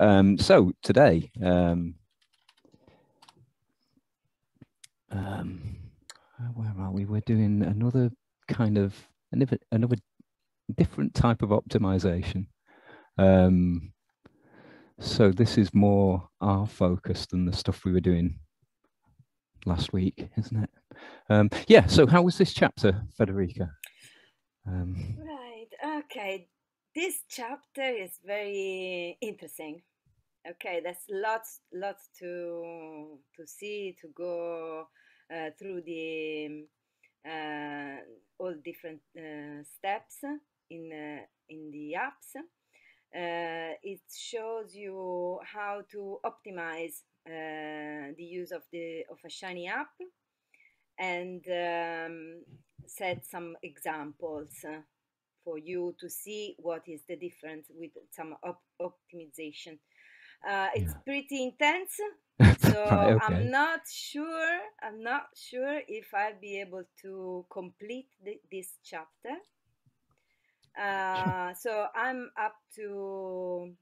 um, so today, um, um, where are we? We're doing another kind of another another different type of optimization. Um, so this is more our focus than the stuff we were doing last week, isn't it? Um, yeah. So how was this chapter, Federica? Um, right. Okay. This chapter is very interesting. Okay, there's lots, lots to to see, to go uh, through the uh, all different uh, steps in uh, in the apps. Uh, it shows you how to optimize uh, the use of the of a shiny app and um, set some examples for you to see what is the difference with some op- optimization. Uh, it's Yeah. pretty intense, so right. I'm not sure. I'm not sure if I'll be able to complete the, this chapter. Uh, so I'm up to.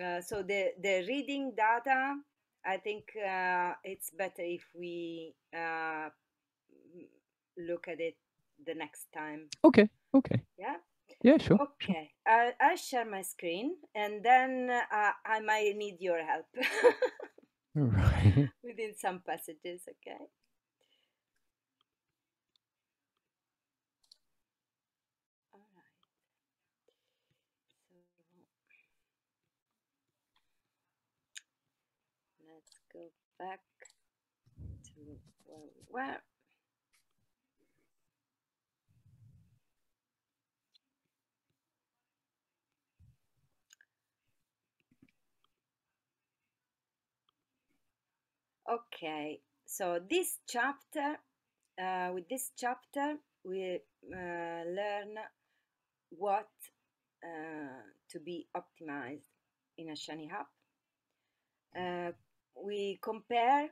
Uh, so the the reading data. I think uh, it's better if we uh, look at it the next time. Okay. Okay. Yeah. Yeah. Sure. Okay. I I share my screen, and then uh, I might need your help Right. within some passages. Okay. All right. So let's go back to where we were. Okay. So this chapter, uh, with this chapter, we uh, learn what uh, to be optimized in a Shiny app. Uh, we compare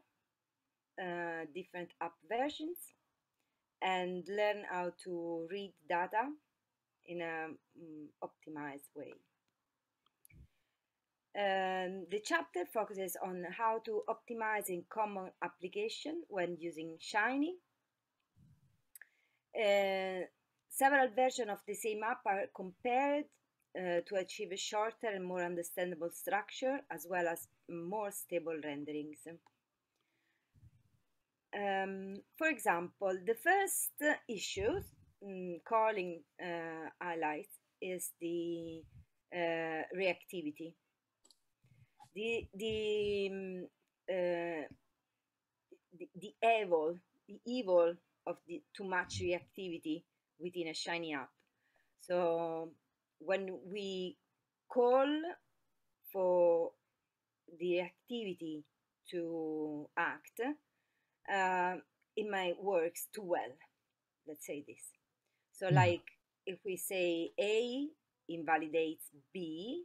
uh, different app versions and learn how to read data in an mm, optimized way. Um, the chapter focuses on how to optimize in common application when using Shiny. Uh, several versions of the same app are compared uh, to achieve a shorter and more understandable structure as well as more stable renderings. Um, for example, the first issue mm, calling uh, highlights is the uh, reactivity. The the uh, the, the evil the evil of the too much reactivity within a shiny app. So when we call for the activity to act, uh, it might works too well. Let's say this. So Yeah. like if we say A invalidates B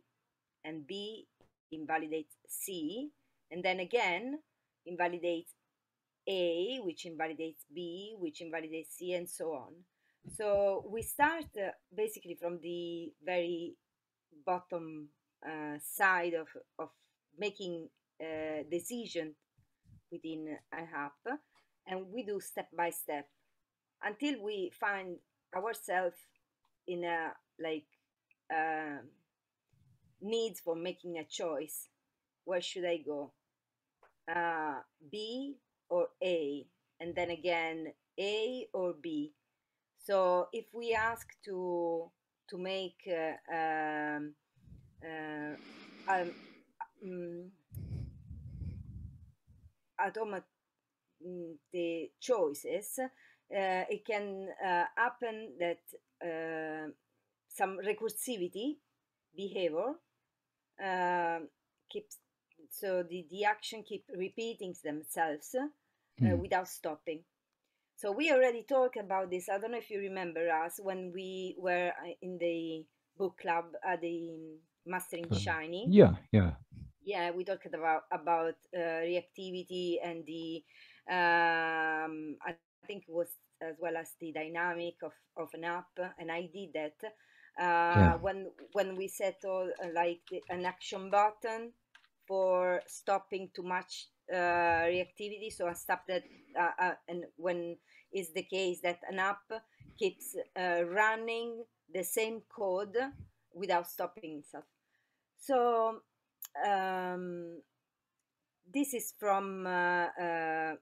and B invalidates C, and then again invalidates A, which invalidates B, which invalidates C, and so on. So we start uh, basically from the very bottom uh, side of, of making a decision within an app, and we do step by step until we find ourselves in a like um needs for making a choice. Where should I go? Uh, B or A, and then again A or B. So if we ask to to make uh, um, uh, um, mm, automat mm, choices, uh, it can uh, happen that uh, some recursivity behavior uh, keeps so the, the action keep repeating themselves uh, Hmm. without stopping. So we already talked about this. I don't know if you remember us when we were uh, in the book club at the um, Mastering Um, Shiny. yeah. Yeah. Yeah, we talked about about uh, reactivity and the um, I think it was as well as the dynamic of, of an app, and I did that Yeah. when when we settle uh, like the, an action button for stopping too much uh, reactivity. So a stop that, uh, uh, and when is the case that an app keeps uh, running the same code without stopping itself. So um, this is from uh, uh,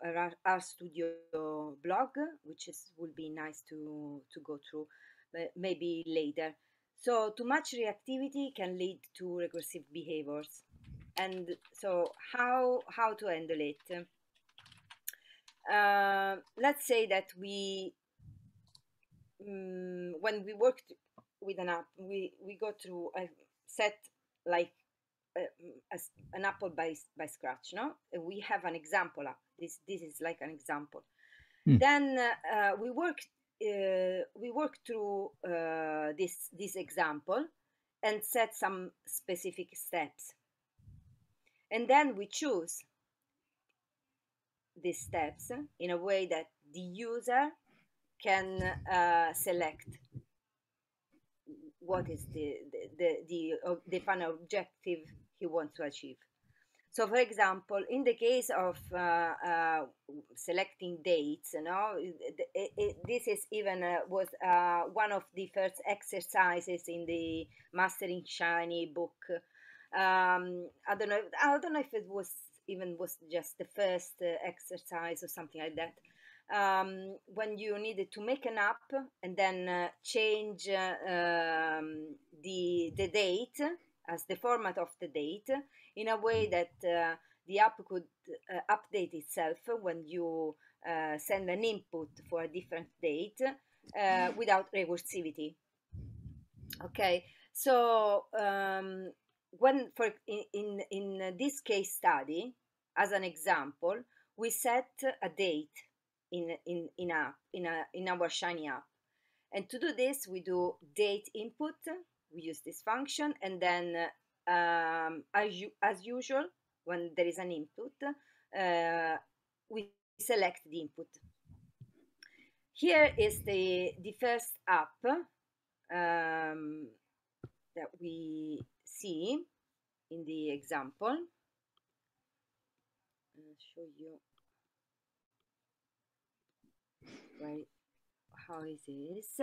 RStudio blog, which is will be nice to to go through, maybe later. So too much reactivity can lead to recursive behaviors, and so how how to handle it? Uh, let's say that we um, when we worked with an app, we we go through a set like uh, an apple by by scratch no we have an example app this this is like an example mm. then uh, we work we work through uh, this this example and set some specific steps and then we choose these steps in a way that the user can uh, select what is the the the, the, the final objective he wants to achieve. So, for example, in the case of uh, uh, selecting dates, you know, it, it, it, this is even uh, was uh, one of the first exercises in the Mastering Shiny book. Um, I don't know. I don't know if it was even was just the first uh, exercise or something like that. Um, when you needed to make an app and then uh, change um, the the date as the format of the date in a way that uh, the app could uh, update itself when you uh, send an input for a different date uh, without recursivity. Okay, so um, when for in, in in this case study, as an example, we set a date in in in app in a in our Shiny app, and to do this we do date input we use this function and then um, as, as usual when there is an input uh, we select the input. Here is the the first app um, that we see in the example. I'll show you right how is. This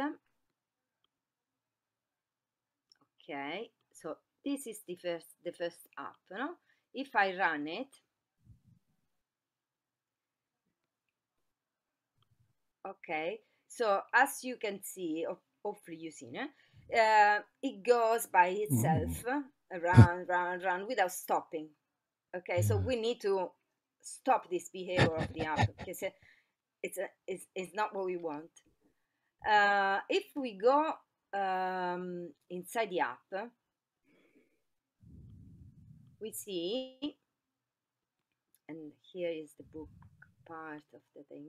okay this is the first the first app no? If i run it. Okay so as you can see hopefully you see no? Uh, it goes by itself mm. run run run without stopping. Okay so we need to stop this behavior of the app because it's, a, it's, it's not what we want. Uh, if we go um, inside the app, we see, and here is the book part of the thing.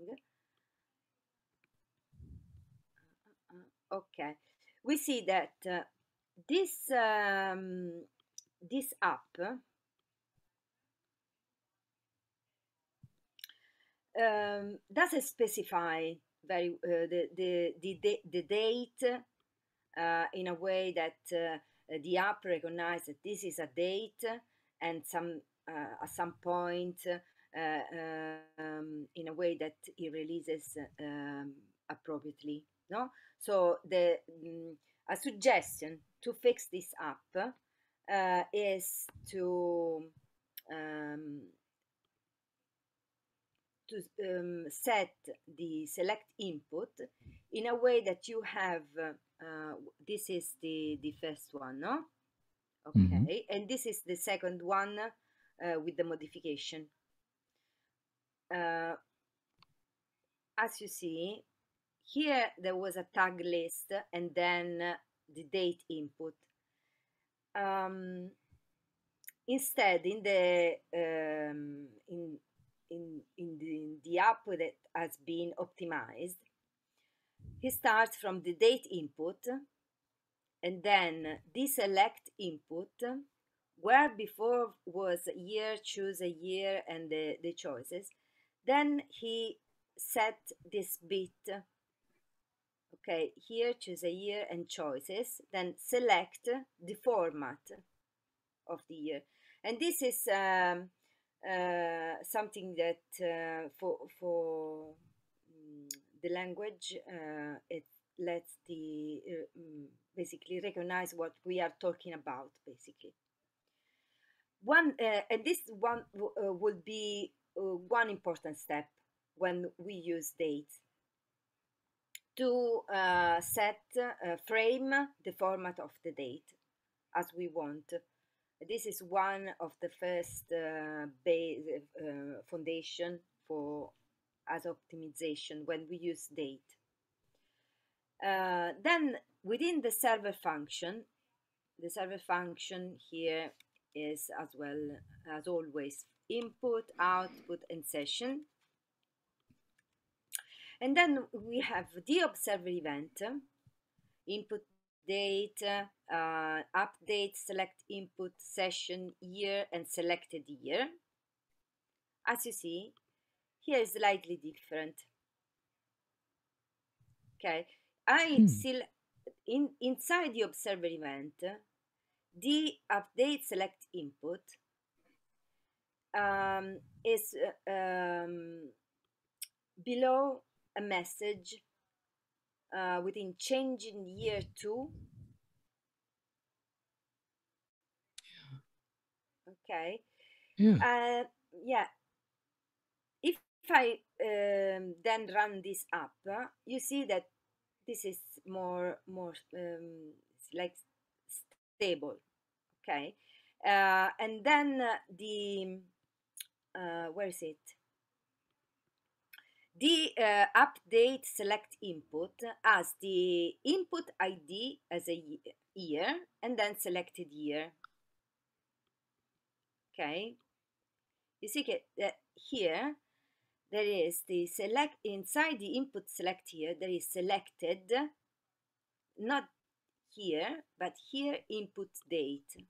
Okay, we see that uh, this um, this app um, doesn't specify very uh, the, the the the date uh, in a way that uh, the app recognizes that this is a date and some uh, at some point um, in a way that it releases um, appropriately. No, so the um, a suggestion to fix this up uh, is to um, to um, set the select input in a way that you have uh, this is the the first one no. Okay mm-hmm. and this is the second one uh, with the modification uh, as you see here there was a tag list and then the date input um, instead in the um, in in in the, in the app that has been optimized he starts from the date input and then deselect input where before was year, choose a year and the, the choices. Then he set this bit, okay, here choose a year and choices, then select the format of the year. and this is um, uh, something that uh, for for um, the language uh, it lets the um, basically recognize what we are talking about basically. One uh, and this one uh, would be uh, one important step when we use date to uh, set uh, frame the format of the date as we want. This is one of the first uh, base foundation for as optimization when we use date. Then within the server function the server function here is as well as always input, output, and session. And then we have the observer event, input date, uh, update, select input, session, year, and selected year. As you see, here is slightly different. Okay, I hmm. still in inside the observer event the update select input um, is uh, um, below a message uh, within changing year two. Okay. Yeah. Uh, yeah. If I um, then run this up, you see that this is more more um, like stable okay? Uh, and then uh, the uh, where is it? The uh, update select input as the input id as a year and then selected year. Okay? You see that here there is the select inside the input select here there is selected not here, but here input date.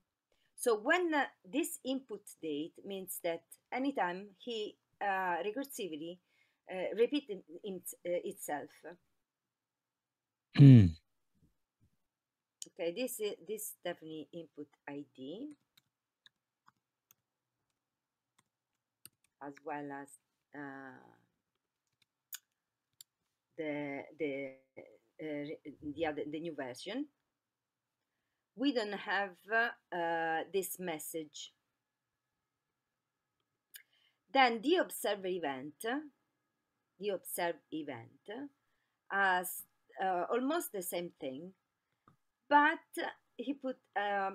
So when uh, this input date means that anytime he uh, recursively uh, repeats in, uh, itself. Mm. Okay, this is this definitely input ID as well as the the uh, the the new version we don't have uh, this message. Then the observer event, the observe event has uh, almost the same thing, but he put uh,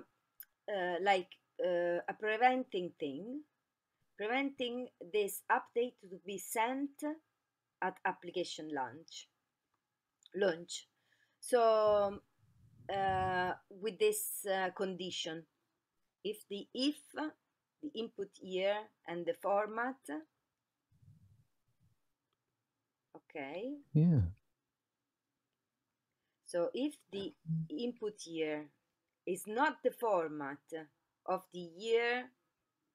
like uh, a preventing thing, preventing this update to be sent at application launch. Launch. So uh, with this uh, condition. If the if, the input year and the format, okay. Yeah. So if the input year is not the format of the year,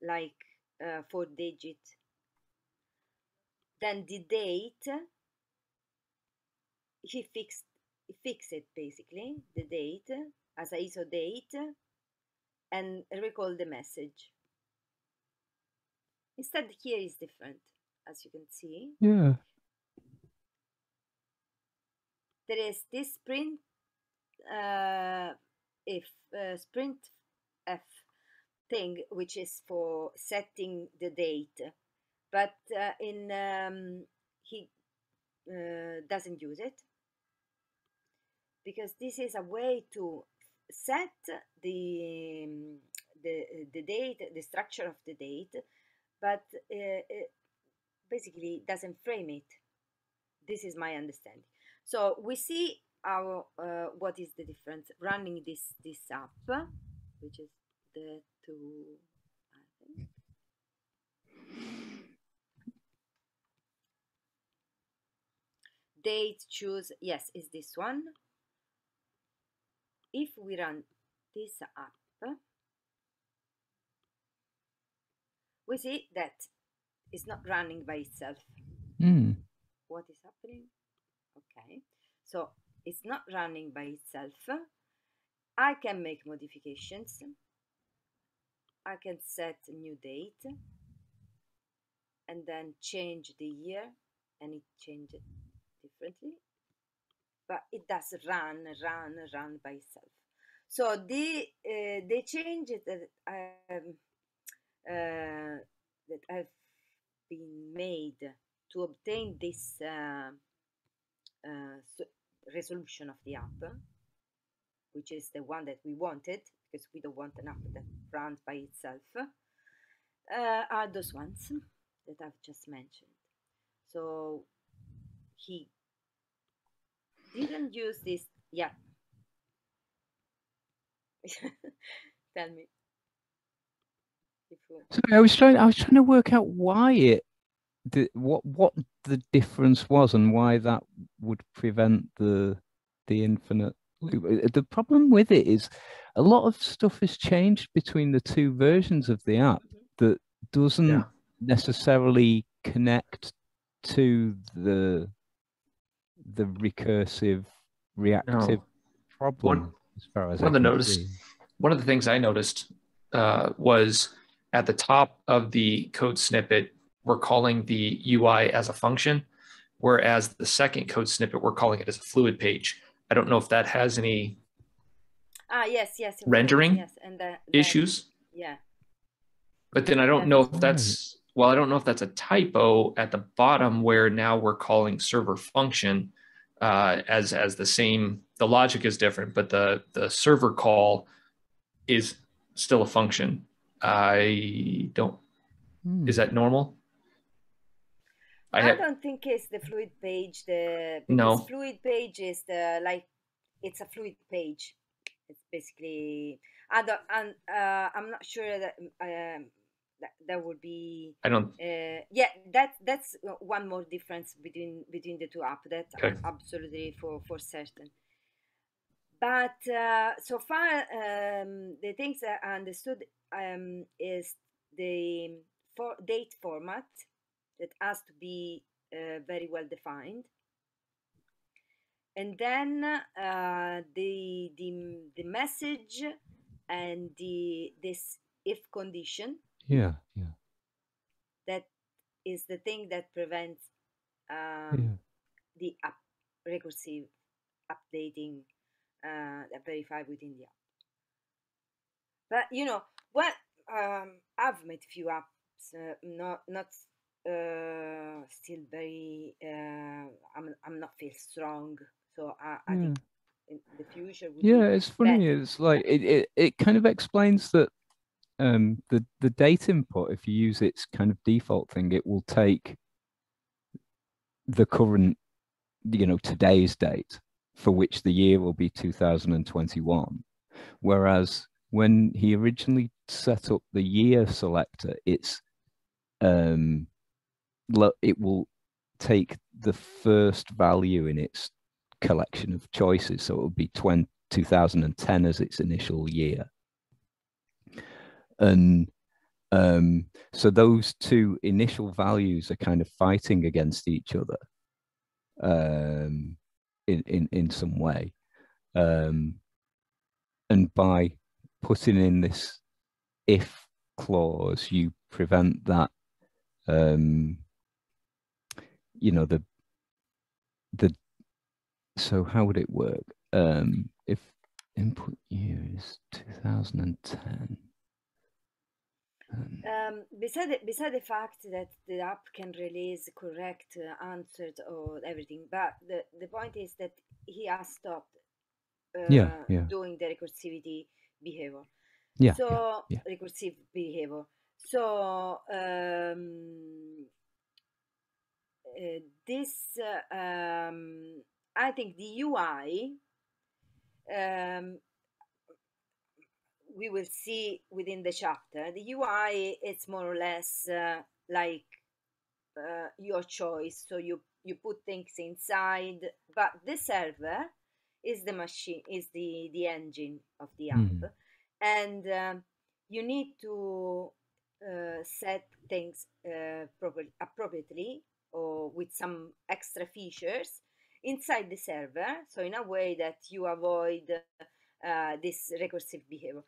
like uh, four digit, then the date, he fixed fix it basically, the date as a ISO date and recall the message. Instead here is different, as you can see. Yeah. There is this print uh, if uh, sprint f thing which is for setting the date but uh, in um, he uh, doesn't use it because this is a way to set the um, the the date, the structure of the date, but uh, basically doesn't frame it. This is my understanding. So we see our uh, what is the difference running this this app, which is the two. I think. Date choose yes is this one if we run this app, we see that it's not running by itself. Mm. What is happening? Okay, so it's not running by itself. I can make modifications. I can set a new date and then change the year and it changes differently. But it does run run run by itself. So the uh, the changes that uh, that have been made to obtain this uh, uh, resolution of the app which is the one that we wanted because we don't want an app that runs by itself uh, are those ones that I've just mentioned. So he didn't use this yeah. Tell me. So I was trying I was trying to work out why it the what what the difference was and why that would prevent the the infinite the problem with it is a lot of stuff has changed between the two versions of the app that doesn't yeah. necessarily connect to the the recursive reactive no. problem one, as far as one I of the notice one of the things I noticed uh, was at the top of the code snippet we're calling the UI as a function, whereas the second code snippet we're calling it as a fluid page. I don't know if that has any ah yes yes rendering yes and the, issues. Yeah. But then I don't know if that's well, I don't know if that's a typo at the bottom where now we're calling server function uh, as as the same. The logic is different, but the the server call is still a function. I don't. Hmm. Is that normal? I, I don't think it's the fluid page. The no fluid page is the like it's a fluid page. It's basically I don't and uh, I'm not sure that um, that, that would be I don't uh, yeah that that's one more difference between between the two apps that's okay. absolutely for for certain but uh, so far um, the things that I understood um, is the for date format that has to be uh, very well defined. And then uh, the, the the message and the this if condition. Yeah yeah. That is the thing that prevents um, yeah. the up, recursive updating uh, that verify within the app. But you know what um, i've made few apps uh, not not uh, still very uh, I'm I'm not feel strong. So I, I think in the future. yeah, it's funny. Better. It's like it, it it kind of explains that um the the date input if you use its kind of default thing it will take the current you know today's date for which the year will be 2021 whereas when he originally set up the year selector it's um it will take the first value in its collection of choices. So it will be 20, 2010 as its initial year. And um, so those two initial values are kind of fighting against each other um, in, in, in some way. Um, and by putting in this if clause, you prevent that um, you know the the so how would it work um if input year is 2010 um, um, beside the, beside the fact that the app can release correct uh, answers or everything, but the, the point is that he has stopped uh, yeah, yeah. doing the recursivity behavior. Yeah. So yeah, yeah. recursive behavior. So um, this, uh, um, I think the UI, um, we will see within the chapter, the UI it's more or less uh, like uh, your choice. So you, you put things inside, but the server is the machine, is the, the engine of the app. Mm. And um, you need to uh, set things uh, properly, appropriately or with some extra features inside the server so in a way that you avoid uh, this recursive behavior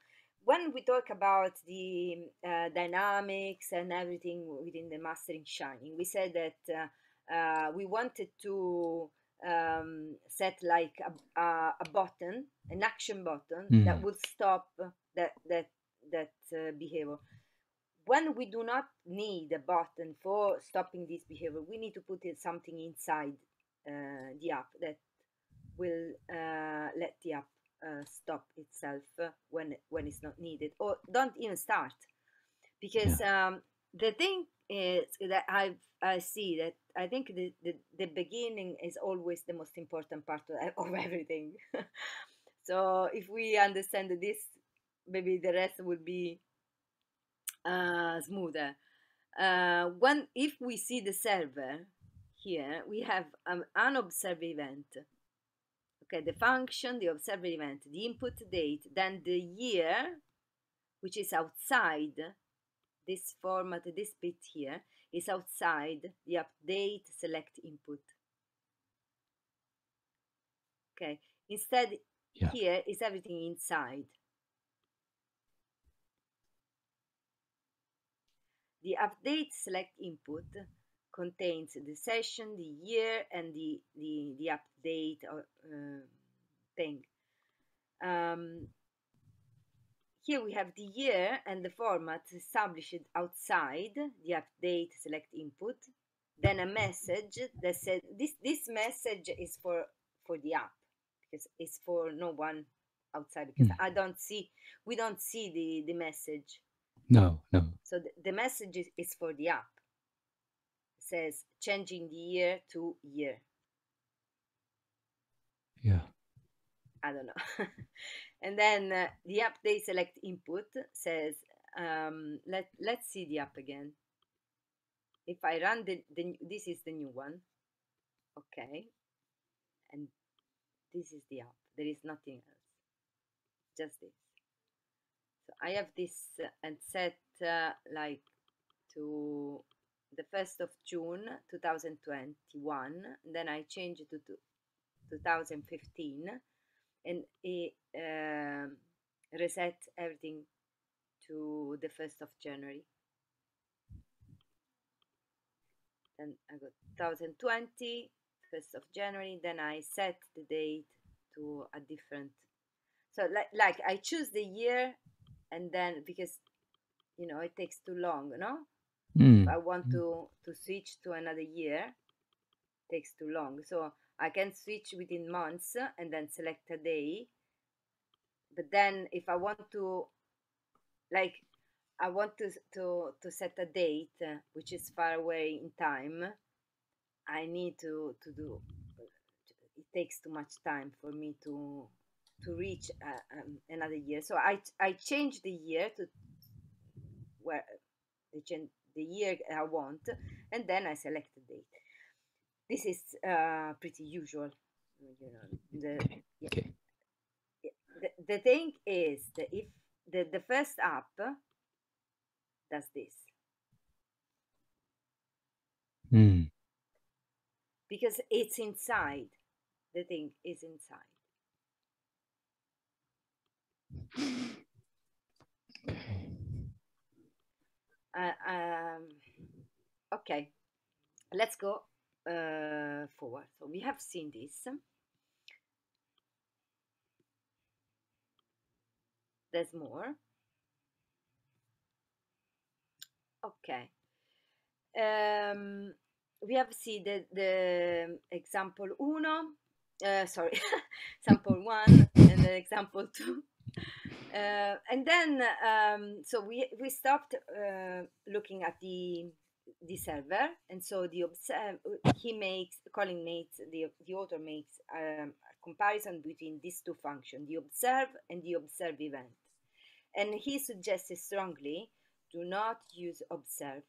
when we talk about the uh, dynamics and everything within the Mastering Shiny, we said that uh, uh, we wanted to um, set like a, a, a, button, an action button mm. that would stop that that that uh, behavior. When we do not need a button for stopping this behavior, we need to put it something inside uh, the app that will uh, let the app uh, stop itself when when it's not needed or don't even start because yeah. um, the thing is that I I see that I think the, the, the beginning is always the most important part of, of everything. so if we understand this, maybe the rest will be uh, smoother. Uh, when if we see the server here, we have um, an observed event okay the function the observed event the input date then the year which is outside this format this bit here is outside the update select input okay instead yeah. here is everything inside the update select input contains the session, the year, and the the, the update uh, thing. Um, here we have the year and the format established outside the update select input. Then a message that says this this message is for for the app because it's for no one outside because mm. I don't see we don't see the the message. No, no. So the, the message is, is for the app says changing the year to year. Yeah. I don't know. and then uh, the update select input says, um, let, let's see the app again. If I run the, the, this is the new one. Okay. And this is the app. There is nothing else. Just this. I have this uh, and set uh, like to the 1st of June 2021 then I changed it to 2015 and it uh, reset everything to the 1st of January. Then I got 2020 1st of January then I set the date to a different so like, like I choose the year and then because you know it takes too long no Mm. I want to to switch to another year, takes too long. So I can switch within months and then select a day. But then if I want to, like, I want to to to set a date uh, which is far away in time. I need to to do. It takes too much time for me to to reach uh, um, another year. So I I change the year to where the the year I want, and then I select the date. This is uh, pretty usual. You know, the, yeah. okay. the, the thing is that if the, the first app does this. Mm. Because it's inside. The thing is inside. Okay. Uh, um, okay, let's go uh, forward. So we have seen this. There's more. Okay. Um, we have seen the, the example uno, uh, sorry, example one and the example two. Uh, and then, um, so we, we stopped uh, looking at the the server, and so the observe he makes Colin makes the the author makes um, a comparison between these two functions, the observe and the observe event, and he suggested strongly do not use observe.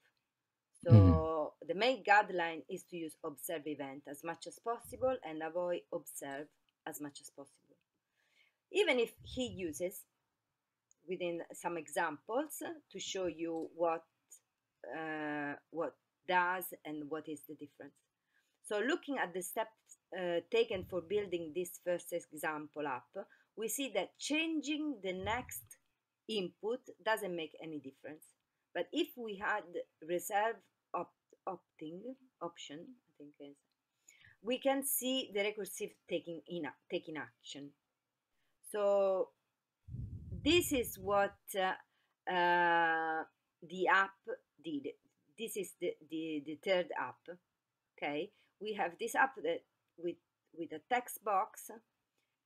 So mm-hmm. the main guideline is to use observe event as much as possible and avoid observe as much as possible. Even if he uses within some examples to show you what uh, what does and what is the difference. So looking at the steps uh, taken for building this first example up, we see that changing the next input doesn't make any difference. But if we had reserve opt opting option, I think is, we can see the recursive taking in taking action. So this is what uh, uh, the app did. This is the, the, the third app. Okay, we have this app that with with a text box,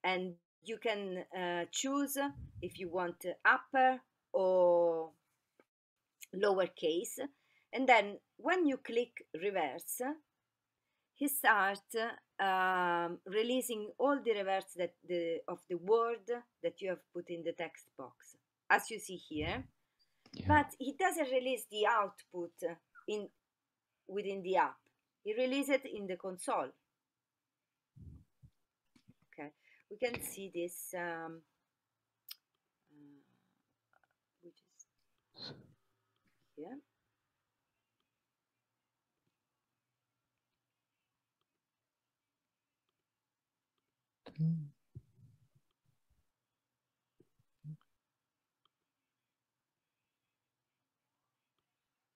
and you can uh, choose if you want upper or lowercase, and then when you click reverse, he starts um, releasing all the reverse that the of the word that you have put in the text box, as you see here. Yeah. But he doesn't release the output in within the app. He releases it in the console. Okay, we can see this. Um, uh, which is here.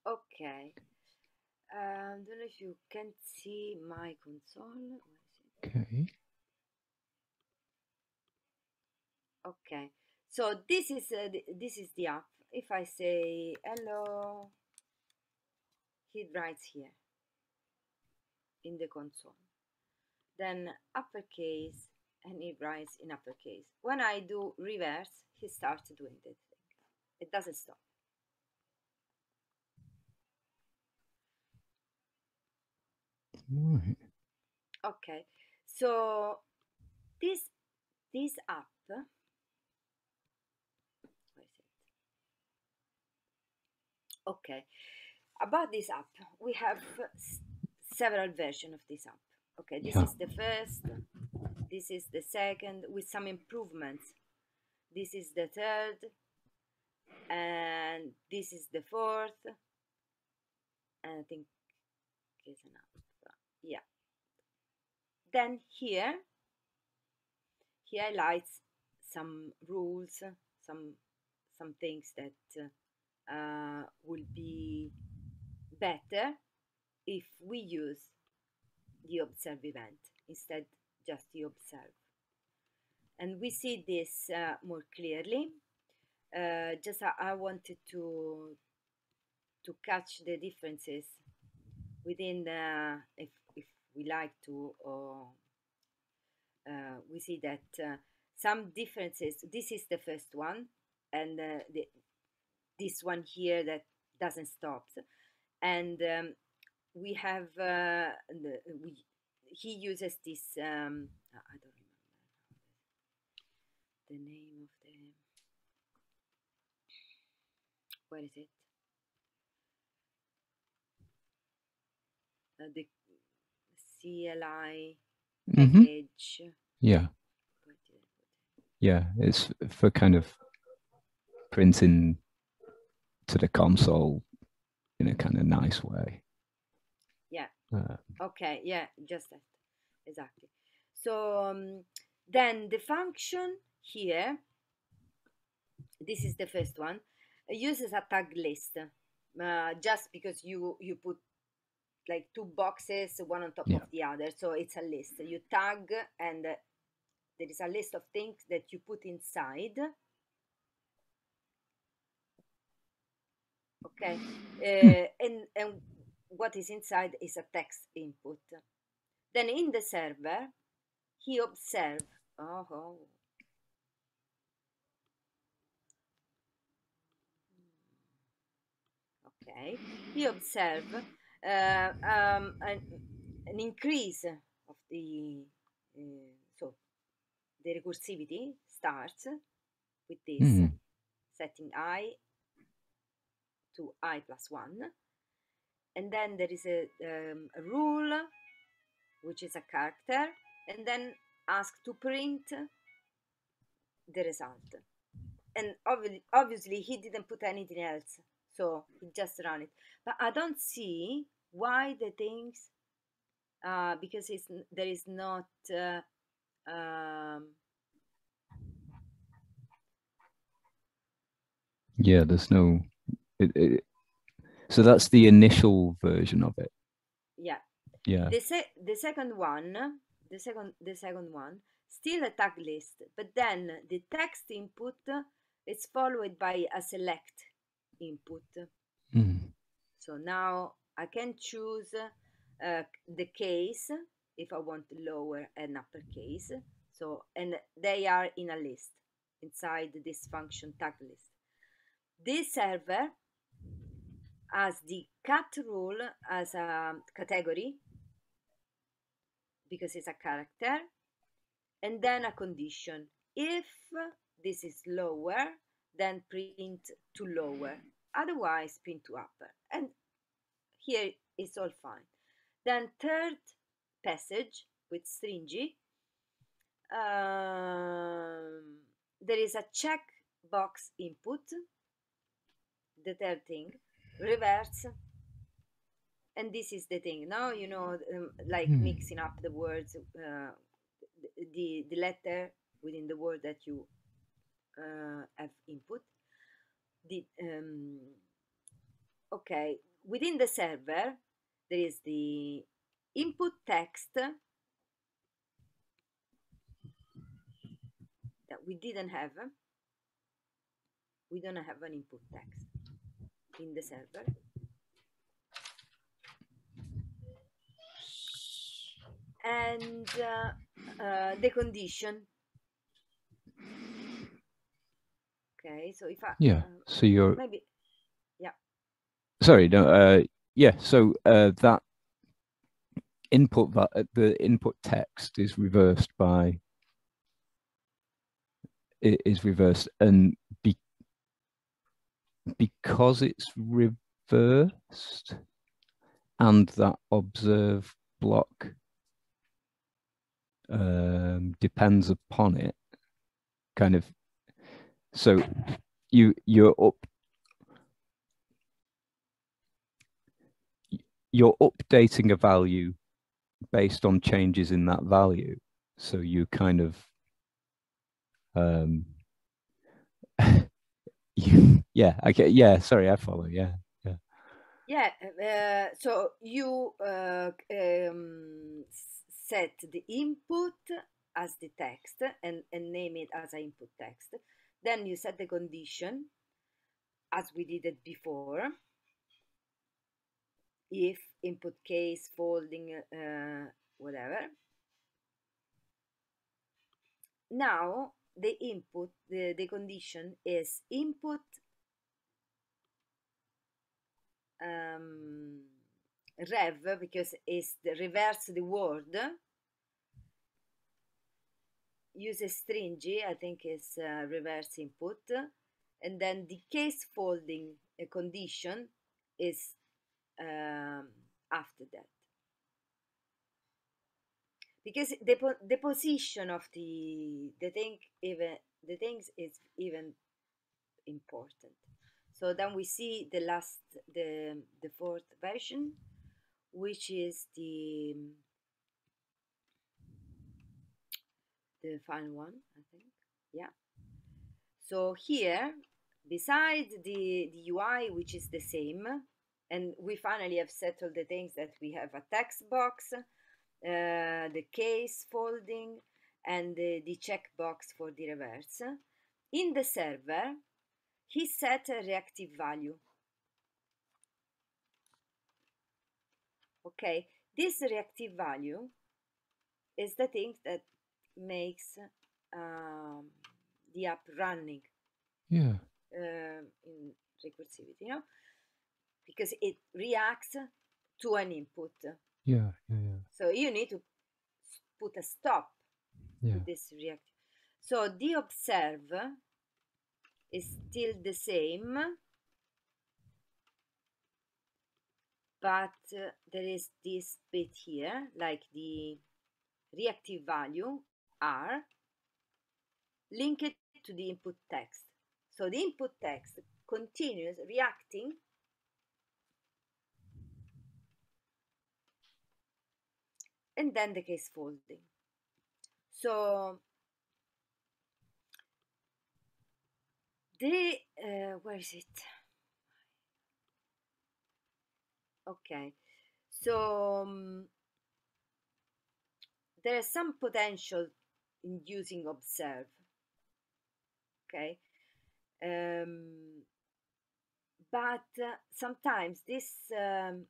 Okay. I um, don't know if you can see my console. Okay. Okay. So this is uh, the, this is the app. If I say hello, he writes here in the console. Then uppercase and he writes in uppercase. When I do reverse, he starts doing that thing. It doesn't stop. Right. Okay, so this this app, where is it? Okay, about this app, we have several versions of this app. Okay, this yeah. is the first, this is the second with some improvements. This is the third, and this is the fourth, and I think is enough yeah then here he highlights some rules some some things that uh, will be better if we use the observe event instead just the observe. And we see this uh, more clearly. Uh, just I, I wanted to to catch the differences within the if if we like to uh, uh, we see that uh, some differences this is the first one and uh, the, this one here that doesn't stop. And um, we have uh, the, we he uses this um, I don't remember the name of the where is it uh, the CLI mm-hmm. package. Yeah. Yeah, it's for kind of printing to the console in a kind of nice way. Uh, okay. Yeah, just that. Exactly. So um, then the function here, this is the first one, uses a tag list. Uh, just because you you put like two boxes, one on top yeah. of the other. So it's a list. You tag, and there is a list of things that you put inside. Okay, uh, and and what is inside is a text input. Then in the server, he observe. Oh, okay. He observe uh, um, an, an, increase of the uh, so the recursivity starts with this mm. setting i to i plus 1 and then there is a, um, a rule which is a character and then ask to print the result and obviously, obviously he didn't put anything else so he just ran it but i don't see why the things uh, because it's there is not uh, um, Yeah, there's no. It, it, so that's the initial version of it. Yeah. Yeah. The se- the second one, the second the second one, still a tag list, but then the text input is followed by a select input. Mm. So now I can choose uh, the case if I want lower and uppercase. So and they are in a list inside this function tag list. This server has the cat rule as a category because it's a character and then a condition. If this is lower, then print to lower, otherwise print to upper. And here it's all fine. Then third passage with stringi, um, there is a check box input, the third thing, reverse, and this is the thing. Now you know, um, like Hmm. mixing up the words, uh, the the letter within the word that you uh, have input. The um, okay within the server there is the input text that we didn't have. We don't have an input text in the server. And uh, uh, the condition. Okay, so if I Yeah. uh, So you're maybe yeah. sorry. No. Uh. Yeah. So uh, that input va- uh, the input text is reversed by it is reversed and be, because it's reversed and that observe block um, depends upon it kind of so you you're up you're updating a value based on changes in that value. So you kind of um yeah okay yeah sorry i follow yeah Yeah, uh, so you uh, um, set the input as the text and, and name it as an input text. Then you set the condition as we did it before. If input case, folding, uh, whatever. Now the input, the, the condition is input um, rev because it's the reverse the word use a stringi i think is uh, reverse input and then the case folding uh, condition is um, after that because the, the position of the the thing even the things is even important so then we see the last, the, the fourth version, which is the the final one, I think. Yeah. So here, besides the, the UI, which is the same, and we finally have settled the things that we have a text box, uh, the case folding, and the, the checkbox for the reverse. In the server, he set a reactive value. Okay, this reactive value is the thing that makes um, the app running yeah uh, in recursivity, you know, because it reacts to an input. yeah yeah yeah So you need to put a stop yeah to this reactive. So the observe is still the same, but uh, there is this bit here, like the reactive value R linked to the input text. So the input text continues reacting and then the case folding. So the uh, where is it? Okay. So um, there is some potential in using observe. Okay? Um, but uh, sometimes this um,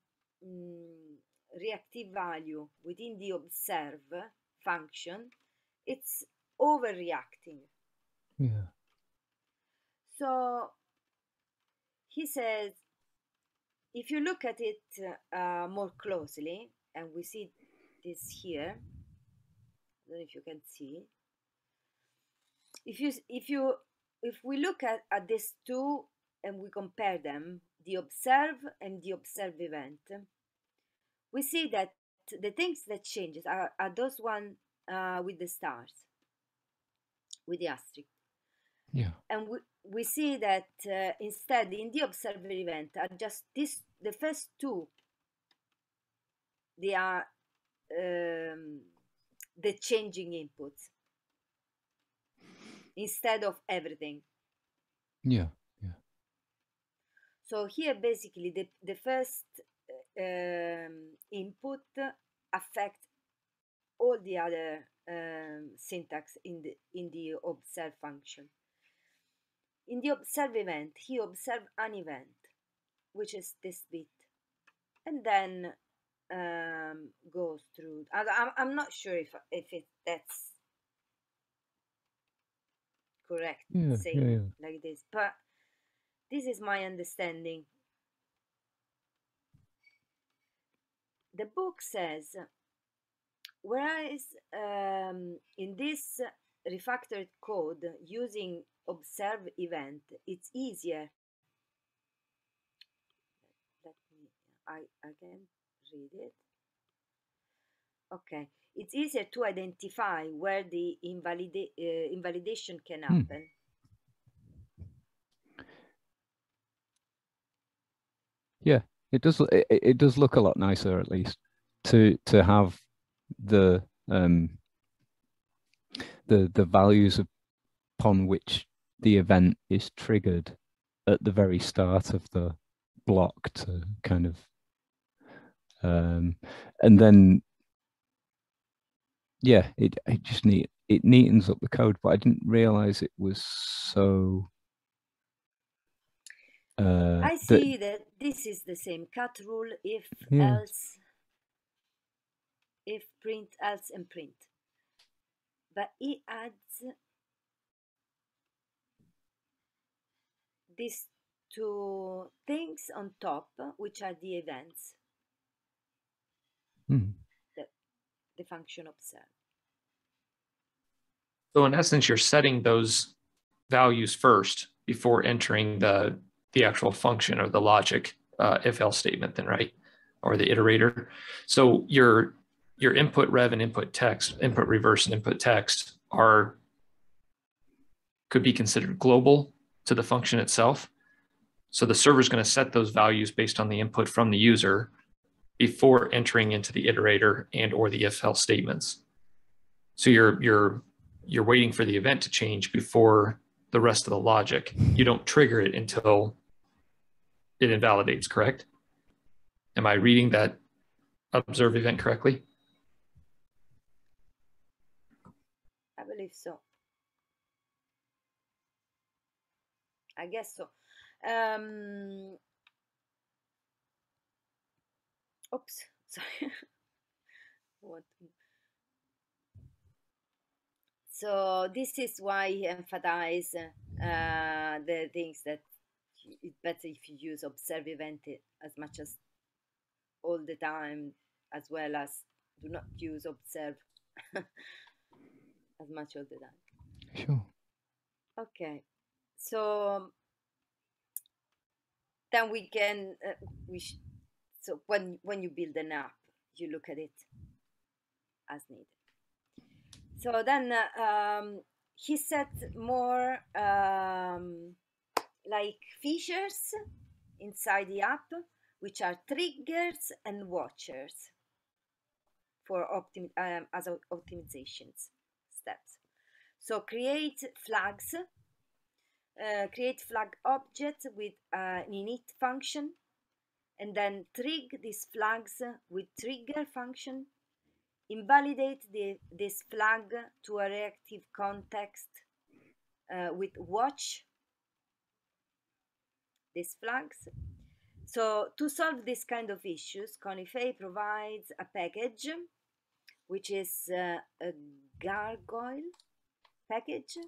mm, reactive value within the observe function it's overreacting Yeah. so he says if you look at it uh, more closely and we see this here I don't know if you can see if you if you if we look at, at these two and we compare them the observe and the observe event we see that the things that changes are, are those one uh, with the stars with the asterisk Yeah. and we, we see that uh, instead in the observer event are just this the first two they are um, the changing inputs instead of everything Yeah. Yeah. So here basically the, the first um, input affect all the other um, syntax in the in the observe function in the observe event he observe an event which is this bit and then um, goes through I, I'm, I'm not sure if if it that's correct Yeah. Yeah. saying Yeah. like this but this is my understanding the book says whereas um, in this refactored code using observe event it's easier. Let me i can read it. Okay. It's easier to identify where the invalida- uh, invalidation can Hmm. happen It does. It, it does look a lot nicer, at least, to to have the um the the values upon which the event is triggered at the very start of the block to kind of um and then yeah it it just neat it neatens up the code but i didn't realize it was so uh I that- see that this is the same cut rule if Yeah. else if print else and print but he adds these two things on top which are the events Hmm. the function observe So in essence, you're setting those values first before entering the the actual function or the logic uh, if else statement, then right, or the iterator. So your your input rev and input text, input reverse and input text are could be considered global to the function itself. So the server is going to set those values based on the input from the user before entering into the iterator and or the if else statements. So you're you're you're waiting for the event to change before the rest of the logic. You don't trigger it until it invalidates, correct? Am I reading that observe event correctly? i believe so i guess so um oops sorry what so this is why he emphasize uh, the things that it's better if you use observe event as much as all the time as well as do not use observe as much all the time. Sure. Okay, so then we can uh, we sh- so when when you build an app, you look at it as needed. So then uh, um, he set more um, like features inside the app, which are triggers and watchers for optim- um, as optimizations steps. So create flags uh, create flag object with an init function and then trig these flags with trigger function invalidate the, this flag to a reactive context uh, with watch these flags so to solve this kind of issues Colin Fay provides a package which is uh, a gargoyle package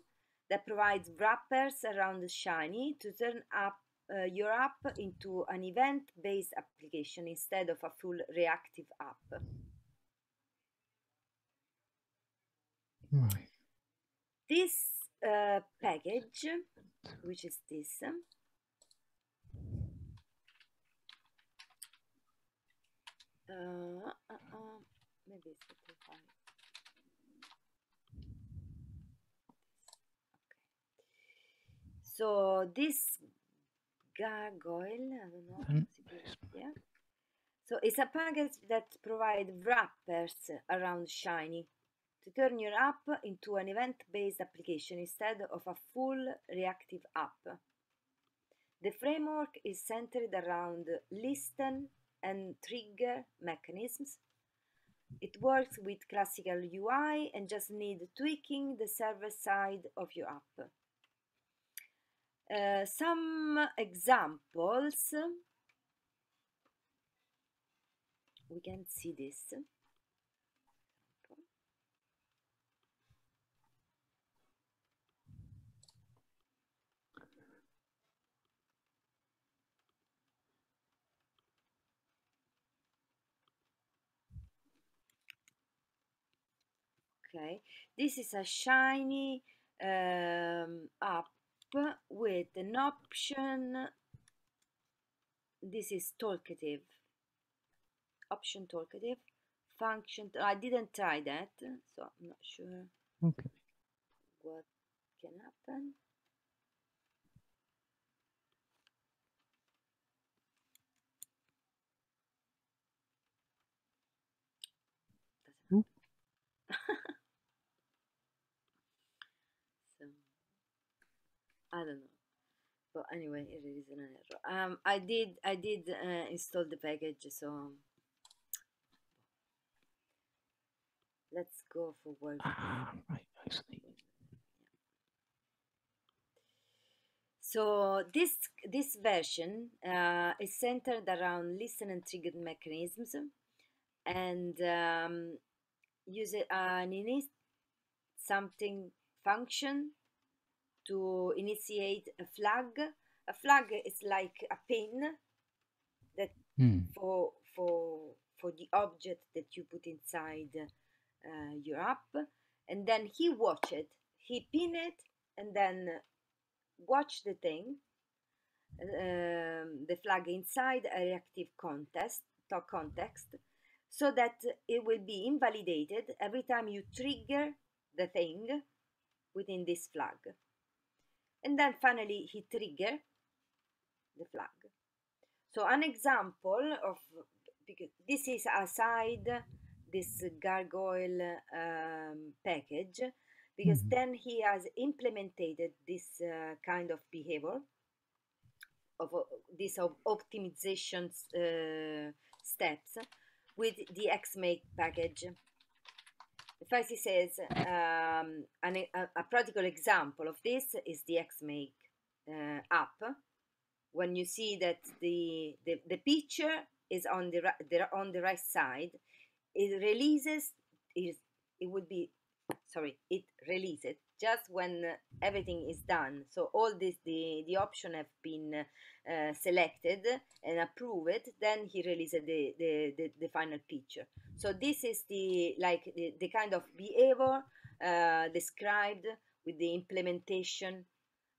that provides wrappers around Shiny to turn up uh, your app into an event-based application instead of a full reactive app. Right. This uh, package, which is this, uh, uh, uh, maybe it's the file. So this gargoyle, I don't know, Mm. yeah. So it's a package that provides wrappers around Shiny to turn your app into an event-based application instead of a full reactive app. The framework is centered around listen and trigger mechanisms. It works with classical UI and just need tweaking the server side of your app. Uh, some examples we can see this okay? This is a shiny um, app with an option. This is talkative. Option talkative. Function I didn't try that so I'm not sure Okay. what can happen Ooh. so I don't know but anyway it is an error um I did I did uh, install the package so let's go forward Ah, right. I see. So this this version uh, is centered around listen and triggered mechanisms, and um, use an init something function to initiate a flag. A flag is like a pin that Hmm. for for for the object that you put inside uh, your app, and then he watch it. He pin it, and then watch the thing, um, the flag inside a reactive context, to context, so that it will be invalidated every time you trigger the thing within this flag. And then finally he trigger the flag. So an example of because this is aside this gargoyle um, package because Mhm. then he has implemented this uh, kind of behavior of uh, this of optimization uh, steps with the hexmake package first he says um, an, a, a practical example of this is the hexmake uh, app. When you see that the, the the picture is on the, the on the right side it releases it, it would be sorry it releases just when everything is done. So all this the the option have been uh, selected and approved then he releases the, the the the final picture. So this is the like the, the kind of behavior uh, described with the implementation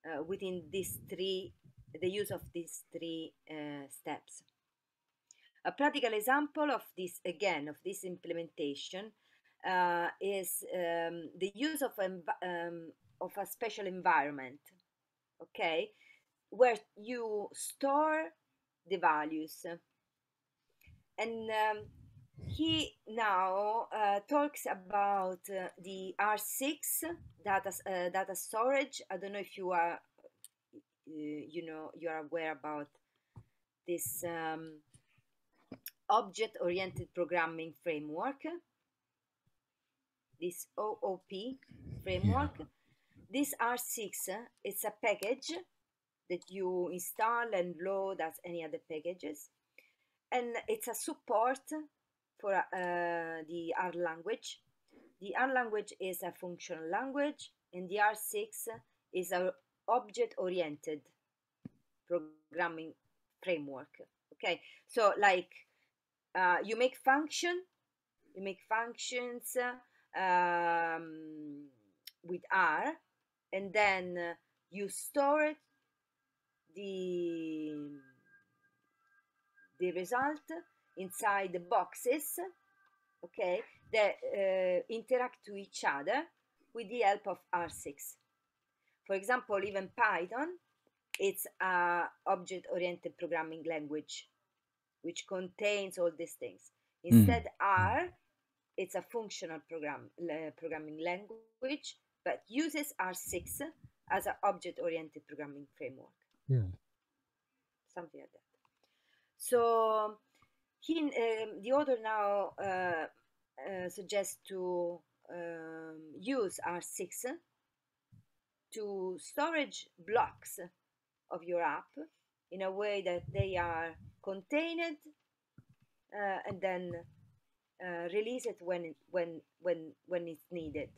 uh, within these three the use of these three uh, steps. A practical example of this again of this implementation uh, is um, the use of um, of a special environment okay where you store the values and um, he now uh, talks about uh, the R6 data uh, data storage. I don't know if you are you know you are aware about this um, object-oriented programming framework, this OOP framework. Yeah. This R6 is a package that you install and load as any other packages, and it's a support for uh, the R language. The R language is a functional language, and the R6 is an object-oriented programming framework. Okay, so like uh, you make function, you make functions um, with R, and then you store it, the the result inside the boxes, okay, that uh, interact to each other with the help of R6. For example, even Python, it's a object-oriented programming language, which contains all these things. Hmm. Instead, mm. R, it's a functional program programming language, but uses R6 as an object-oriented programming framework. Yeah. Something like that. So he, um, the author now uh, uh, suggests to um, use R6 to storage blocks of your app in a way that they are contained uh, and then uh, release it when when when when it's needed.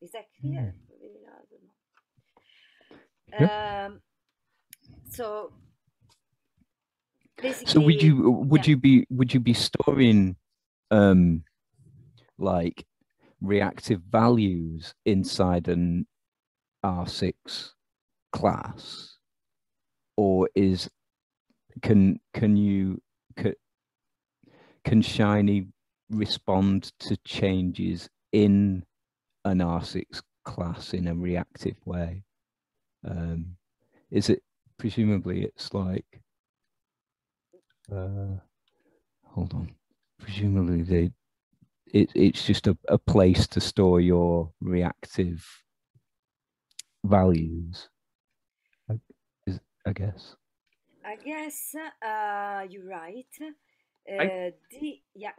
Is that clear? Mm. Um, so basically, so would you would yeah. you be would you be storing um like reactive values inside an R6 class or is can can you can, can shiny respond to changes in an R6 class in a reactive way? Um, is it presumably it's like uh, hold on. Presumably they it, it's just a, a place to store your reactive values. I, is, I guess. I guess uh, you're right uh, I, yeah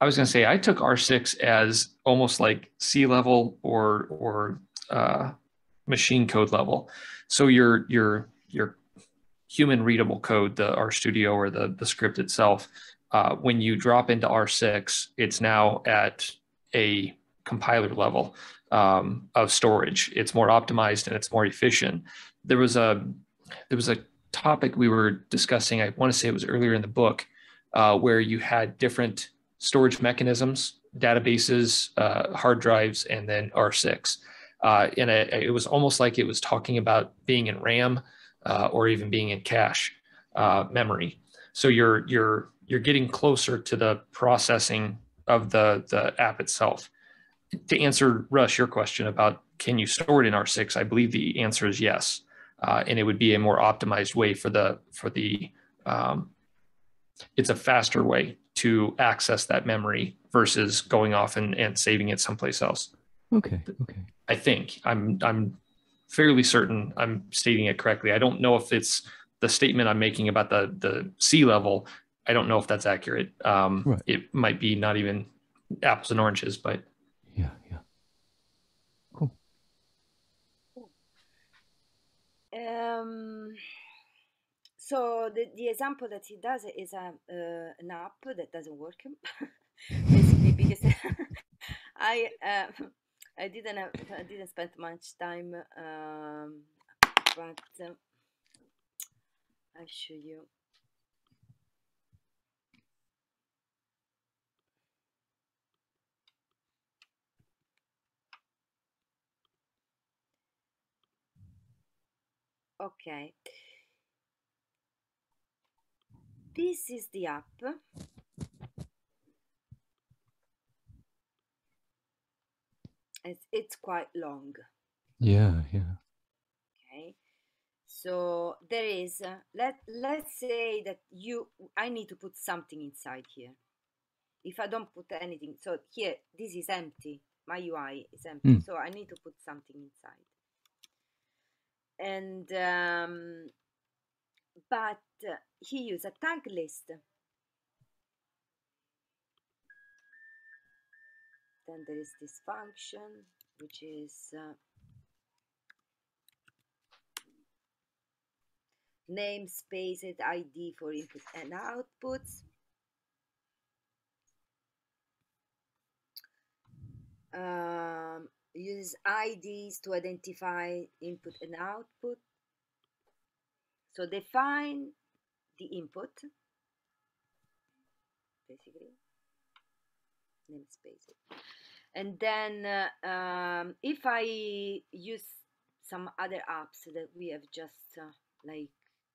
I was going to say I took R6 as almost like C level or or uh, machine code level. So your your your human readable code, the RStudio or the the script itself, uh, when you drop into R6, it's now at a compiler level um, of storage. It's more optimized and it's more efficient. There was a there was a topic we were discussing. I want to say it was earlier in the book uh, where you had different storage mechanisms, databases, uh, hard drives, and then R6. Uh, and it, it, was almost like it was talking about being in RAM uh, or even being in cache uh, memory. So you're you're you're getting closer to the processing of the, the app itself. To answer Russ, your question about can you store it in R6, I believe the answer is yes. Uh, and it would be a more optimized way for the, for the um, it's a faster way to access that memory versus going off and, and saving it someplace else. Okay. Okay. I think I'm I'm fairly certain I'm stating it correctly. I don't know if it's the statement I'm making about the the C level I don't know if that's accurate. Um, right. It might be not even apples and oranges, but yeah, yeah, cool. Um, so the, the example that he does is a uh, an app that doesn't work basically because I uh, I didn't have, I didn't spend much time, um, but uh, I'll show you. Okay. This is the app. It's, it's quite long. Yeah, yeah. Okay. So there is, uh, let, let's say that you, I need to put something inside here. If I don't put anything, so here, this is empty. My UI is empty. Mm. So I need to put something inside. and um, but he used a tag list then there is this function which is uh, namespace id for input and outputs um, uses IDs to identify input and output. So define the input, basically, namespace. And then uh, um, if I use some other apps that we have just uh, like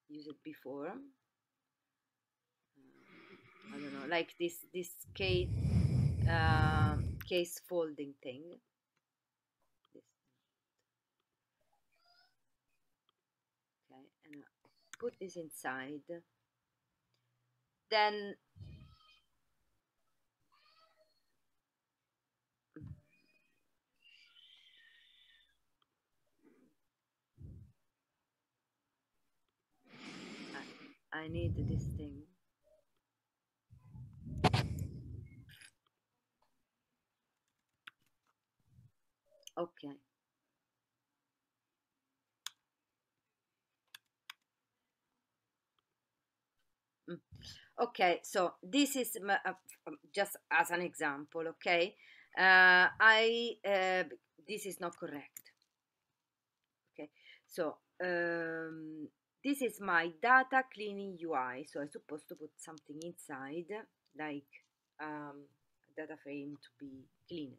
used before, uh, I don't know, like this this case uh, case folding thing. This. Okay, and I put this inside. Then I, I need this thing. Okay. Mm. Okay, so this is uh, just as an example, okay? Uh, I, uh, this is not correct. Okay, so um, this is my data cleaning UI. So I'm supposed to put something inside, like um, data frame to be cleaned.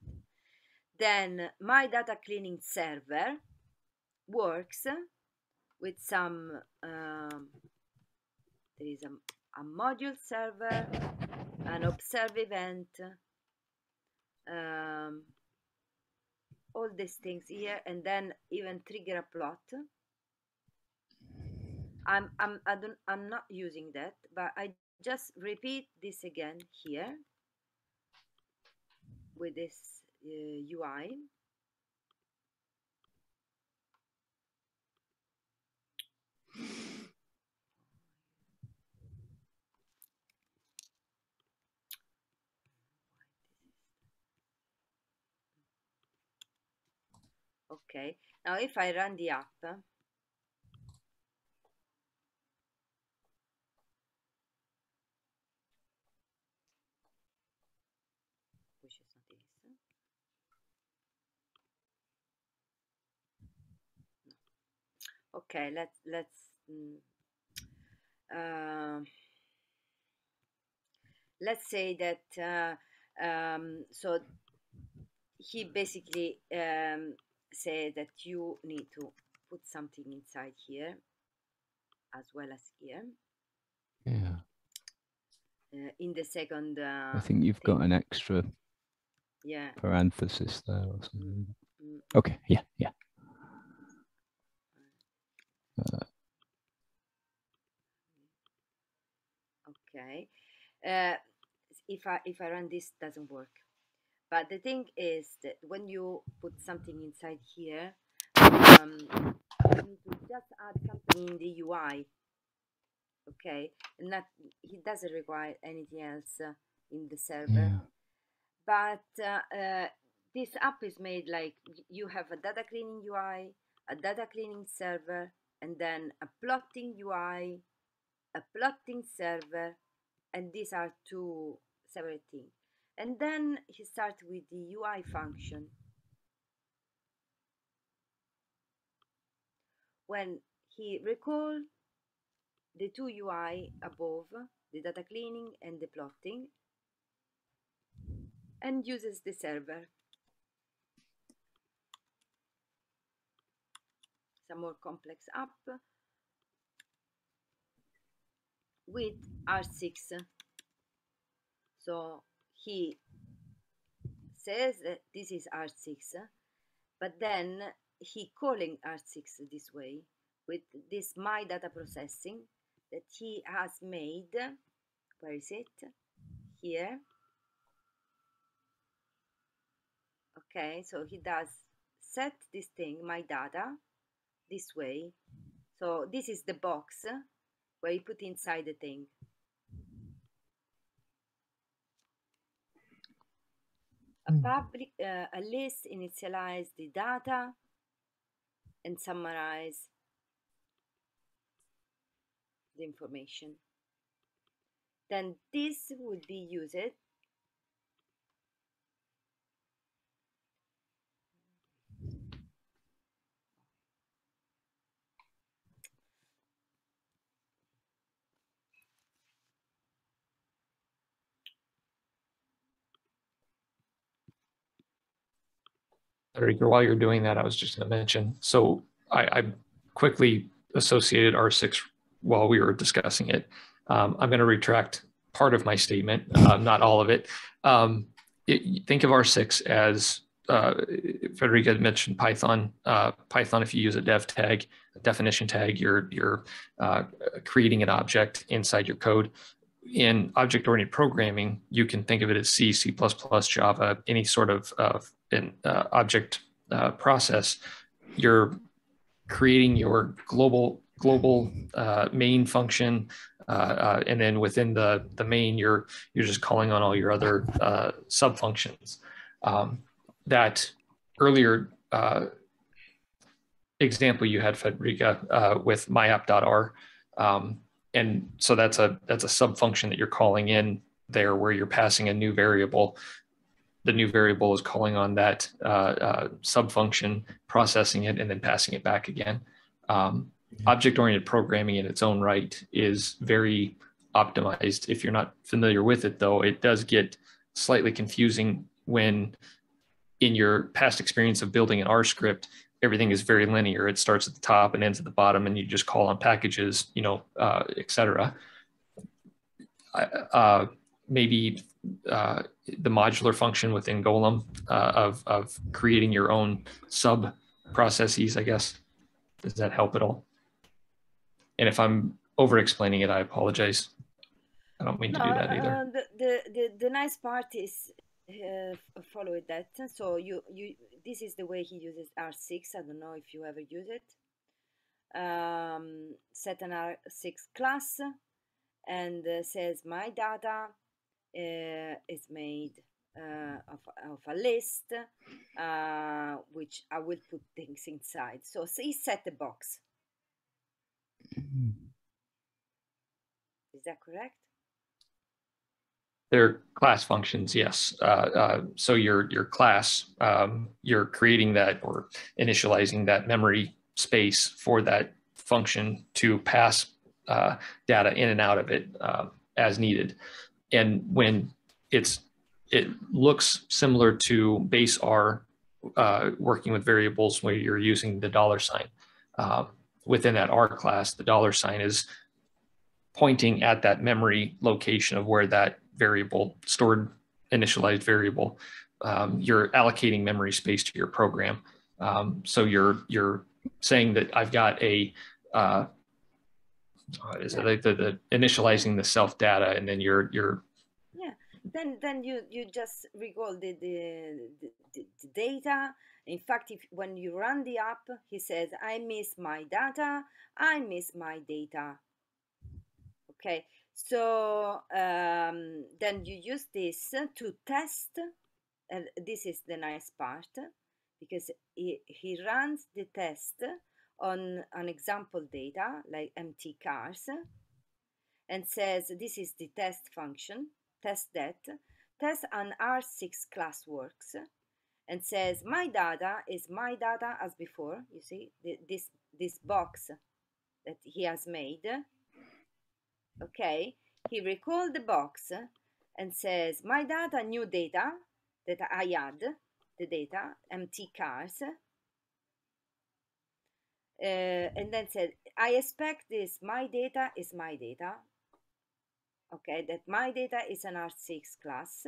Then my data cleaning server works with some, um, there is a, a, module server, an observe event, um, all these things here, and then even trigger a plot. I'm, I'm, I don't, I'm not using that, but I just repeat this again here with this uh, UI. Okay, now if I run the app, okay let's let's uh, let's say that uh, um, so he basically um, said that you need to put something inside here as well as here. Yeah. Uh, in the second uh, i think you've thing. got an extra yeah. parenthesis there or something. Mm -hmm. okay yeah yeah. Okay. Uh, if I if I run this doesn't work but the thing is that when you put something inside here um, you just add something in the UI okay and not it doesn't require anything else uh, in the server yeah. but uh, uh, this app is made like you have a data cleaning UI a data cleaning server and then a plotting UI, a plotting server, and these are two separate things. And then he starts with the UI function. When he recall the two UI above, the data cleaning and the plotting, and uses the server some more complex app with R6. So he says that this is R6, but then he calling R6 this way with this my data processing that he has made. Where is it? Here. Okay, so he does set this thing, my data, this way. So this is the box where you put inside the thing. A public, uh, a list initialize the data and summarize the information. Then this would be used While you're doing that, I was just going to mention. So I, I quickly associated R6 while we were discussing it. Um, I'm going to retract part of my statement, uh, not all of it. Um, it. Think of R6 as uh, Federica mentioned Python. Uh, Python, if you use a dev tag, a definition tag, you're you're uh, creating an object inside your code. In object-oriented programming, you can think of it as C, C++, Java, any sort of an uh, object uh, process. You're creating your global global uh, main function, and then within the the main, you're you're just calling on all your other sub functions. Um, that earlier uh, example you had, Federica, uh, with myapp.r. Um, and so that's a that's a sub function that you're calling in there where you're passing a new variable. The new variable is calling on that uh, sub function, processing it, and then passing it back again. Um, object-oriented programming in its own right is very optimized. If you're not familiar with it, though, it does get slightly confusing when in your past experience of building an R script, everything is very linear. It starts at the top and ends at the bottom, and you just call on packages, you know, uh, etc. Uh, maybe uh, the modular function within Golem uh, of of creating your own sub processes, I guess. Does that help at all? And if I'm over explaining it, I apologize. I don't mean to no, do that either. Uh, the, the, the, the nice part is uh, follow that. So you you this is the way he uses R6. I don't know if you ever use it. Um, set an R6 class and uh, says my data is made uh, of, of a list uh, which I will put things inside. So, so he set the box. Is that correct? They're class functions, yes. Uh, uh, so your your class, um, you're creating that or initializing that memory space for that function to pass uh, data in and out of it as needed. And when it's it looks similar to base R working with variables where you're using the dollar sign. within that R class, the dollar sign is pointing at that memory location of where that variable, stored initialized variable, um, you're allocating memory space to your program. Um, so you're you're saying that I've got a uh, is it like the, the initializing the self data, and then you're you're yeah. Then then you you just recall the the, the, the data. In fact, if when you run the app, he says, "I miss my data. I miss my data." Okay, so um, then you use this to test, and this is the nice part because he, he runs the test on an example data like mtcars and says this is the test function, test that, test an R6 class works and says my data is my data as before, you see, this, this box that he has made. Okay, he recalled the box and says my data new data that I add the data empty cars and then said I expect this my data is my data okay that my data is an R6 class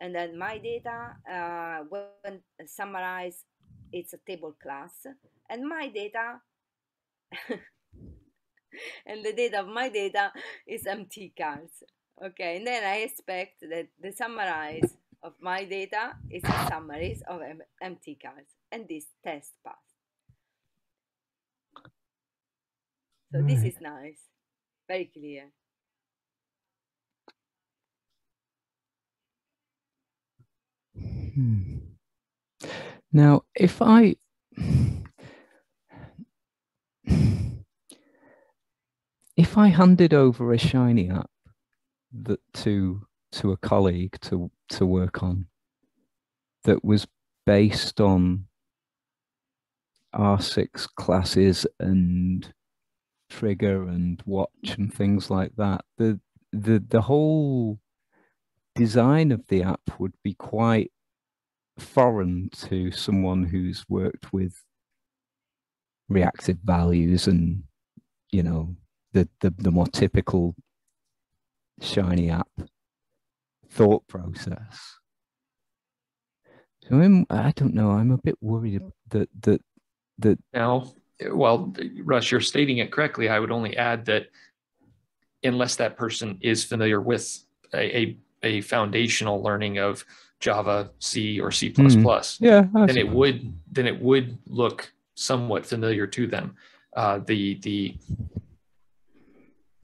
and then my data uh, when summarize it's a table class and my data and the data of my data is mtcars. Okay, and then I expect that the summarize of my data is a summaries of mtcars and this test pass. So right. this is nice, very clear. Hmm. Now, if I if I handed over a Shiny app that to to a colleague to to work on that was based on R6 classes and trigger and watch and things like that, the the the whole design of the app would be quite foreign to someone who's worked with reactive values and you know the the, the more typical shiny app thought process. So I'm, i don't know i'm a bit worried that that that now well russ you're stating it correctly i would only add that unless that person is familiar with a, a, a foundational learning of Java, C, or C++, mm. yeah, then it would then it would look somewhat familiar to them. Uh, the the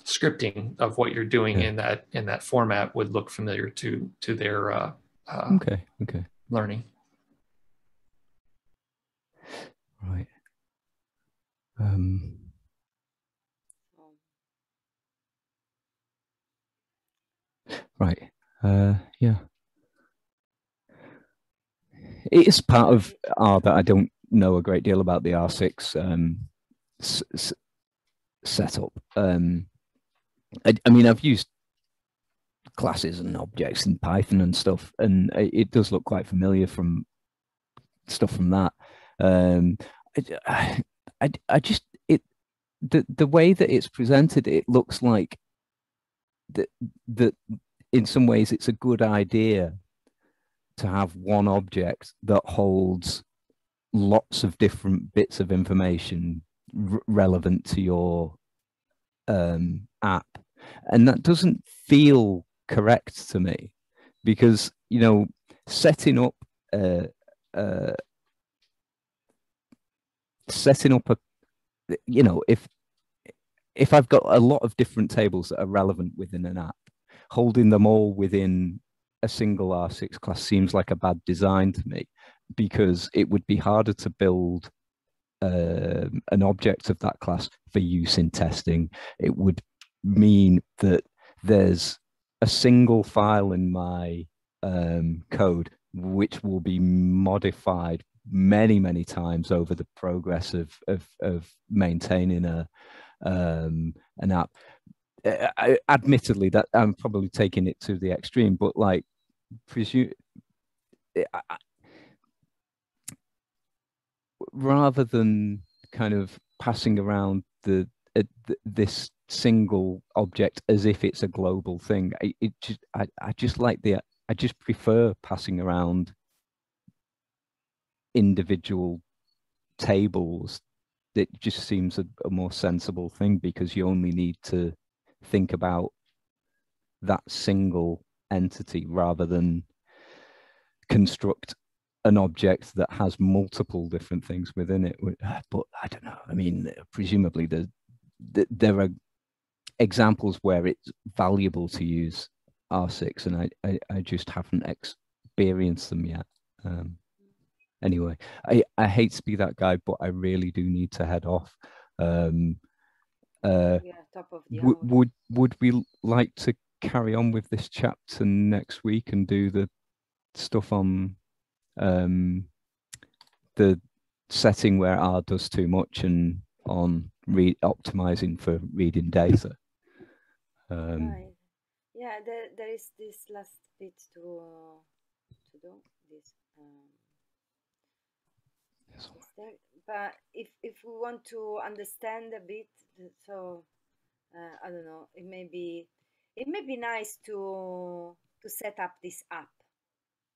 scripting of what you're doing yeah. in that in that format would look familiar to to their uh, uh, okay okay learning. Right. Um. Right. Uh, yeah it is part of R that I don't know a great deal about the R6 um, setup. Um, I, I, mean, I've used classes and objects in Python and stuff, and it, does look quite familiar from stuff from that. Um, I, I, I I just it the the way that it's presented, it looks like that that in some ways it's a good idea to have one object that holds lots of different bits of information relevant to your um, app. And that doesn't feel correct to me because, you know, setting up setting up a, you know, if if I've got a lot of different tables that are relevant within an app, holding them all within a single R6 class seems like a bad design to me because it would be harder to build um, an object of that class for use in testing. It would mean that there's a single file in my um, code which will be modified many many times over the progress of of, of maintaining a um, an app. I, admittedly that I'm probably taking it to the extreme, but like presume rather than kind of passing around the, this single object as if it's a global thing, I, it just I, I just like the I just prefer passing around individual tables. It just seems a, a more sensible thing because you only need to think about that single entity rather than construct an object that has multiple different things within it. But I don't know. I mean, presumably the, the, there are examples where it's valuable to use R6, and I, I, I just haven't experienced them yet. Um, anyway, I, I hate to be that guy, but I really do need to head off. Um, uh, yeah, top of the w- would would we like to carry on with this chapter next week and do the stuff on um, the setting where R does too much and on re- optimizing for reading data? Um, right. Yeah, there, there is this last bit to uh, to do this. Um. But if if we want to understand a bit so uh, I don't know. It may be it may be nice to to set up this app,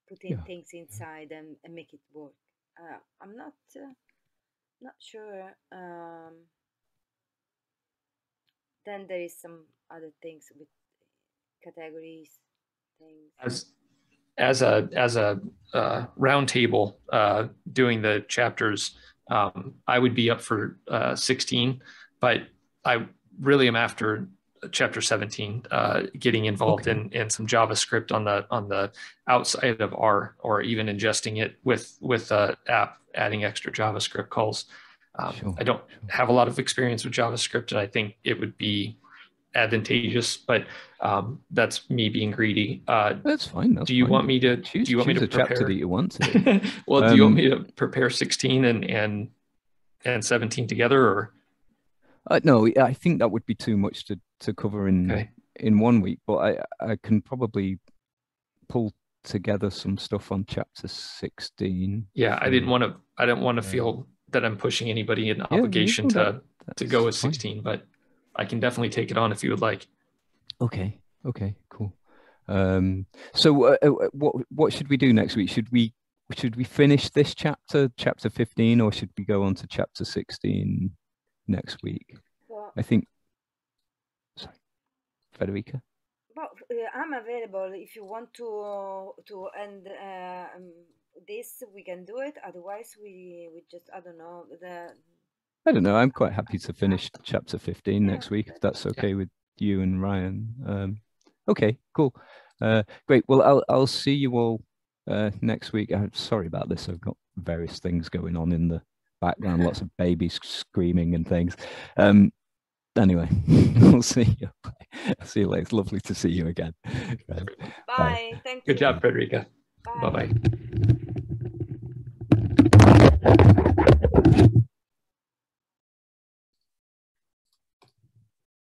putting yeah. things inside and, and make it work. Uh, I'm not uh, not sure. Um, then there is some other things with categories things. As as a as a uh, roundtable uh, doing the chapters, um, I would be up for uh, 16 but I really am after chapter 17 uh, getting involved okay. in in some javascript on the on the outside of r or even ingesting it with with a app adding extra javascript calls um, sure. i don't have a lot of experience with javascript and i think it would be advantageous but um, that's me being greedy uh, that's fine that's do you fine. want me to choose, do you want me to prepare chapter that you want to. well um, do you want me to prepare 16 and and and 17 together or uh, no, I think that would be too much to, to cover in okay. in one week. But I I can probably pull together some stuff on chapter sixteen. Yeah, I didn't want to. I didn't want to feel that I'm pushing anybody in obligation yeah, to to go with fine. sixteen. But I can definitely take it on if you would like. Okay. Okay. Cool. Um, so uh, uh what what should we do next week? Should we should we finish this chapter, chapter fifteen, or should we go on to chapter sixteen? next week. Well, I think. Sorry, Federica. Well, uh, I'm available if you want to to end uh, um, this. We can do it. Otherwise, we we just I don't know the. I don't know. I'm quite happy to finish chapter 15 next week if that's okay with you and Ryan. Um, okay, cool, uh, great. Well, I'll I'll see you all uh, next week. I'm sorry about this. I've got various things going on in the background, lots of babies screaming and things. Um, anyway, we'll see you. I'll see you later. It's lovely to see you again. Bye. Bye. Thank you. Good job, Frederica. Bye bye.